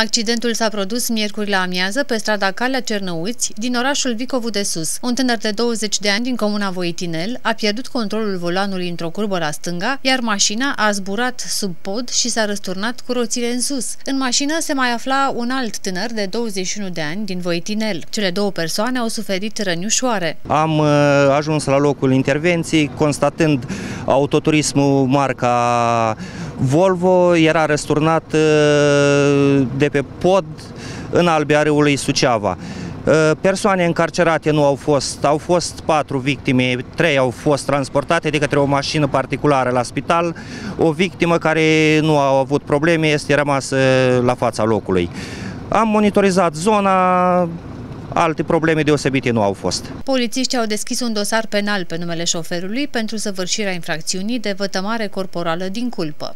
Accidentul s-a produs miercuri la amiază pe strada Calea Cernăuți din orașul Vicovu de Sus. Un tânăr de 20 de ani din comuna Voitinel a pierdut controlul volanului într-o curbă la stânga, iar mașina a zburat sub pod și s-a răsturnat cu roțile în sus. În mașină se mai afla un alt tânăr de 21 de ani din Voitinel. Cele două persoane au suferit răni ușoare. Am uh, ajuns la locul intervenției, constatând autoturismul marca Volvo era răsturnat uh, de pe pod în albia râului Suceava. Uh, persoane încarcerate nu au fost, au fost patru victime, trei au fost transportate de către o mașină particulară la spital. O victimă care nu a avut probleme este rămasă la fața locului. Am monitorizat zona, alte probleme deosebite nu au fost. Polițiștii au deschis un dosar penal pe numele șoferului pentru săvârșirea infracțiunii de vătămare corporală din culpă.